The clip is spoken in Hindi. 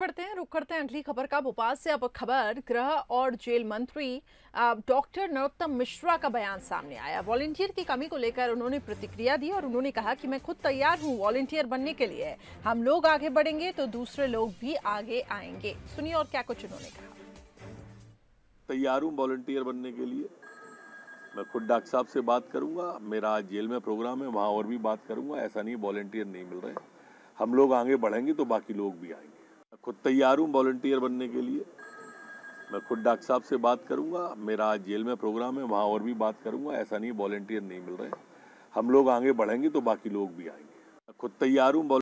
बढ़ते हैं रुक करते हैं अगली खबर का। भोपाल से अब खबर, गृह और जेल मंत्री डॉक्टर नरोत्तम मिश्रा का बयान सामने आया। वॉलेंटियर की कमी को लेकर उन्होंने प्रतिक्रिया दी और उन्होंने कहा कि मैं खुद तैयार हूँ वॉलेंटियर बनने के लिए। हम लोग आगे बढ़ेंगे तो दूसरे लोग भी आगे आएँगे। सुनिए और क्या कुछ उन्होंने कहा। तैयार हूँ वॉल्टियर बनने के लिए। मैं खुद डॉक्टर साहब से बात करूँगा। मेरा आज जेल में प्रोग्राम है, वहाँ और भी बात करूँगा। ऐसा नहीं वॉल्टियर नहीं मिल रहे हम लोग आगे बढ़ेंगे तो बाकी लोग भी आएँगे। खुद तैयार हूँ वॉल्टियर बनने के लिए। मैं खुद डॉक्टर साहब से बात करूँगा, मेरा आज जेल में प्रोग्राम है, वहाँ और भी बात करूँगा, ऐसा नहीं वॉल्टियर नहीं मिल रहे। हम लोग आगे बढ़ेंगे तो बाकी लोग भी आएँगे। खुद तैयार हूँ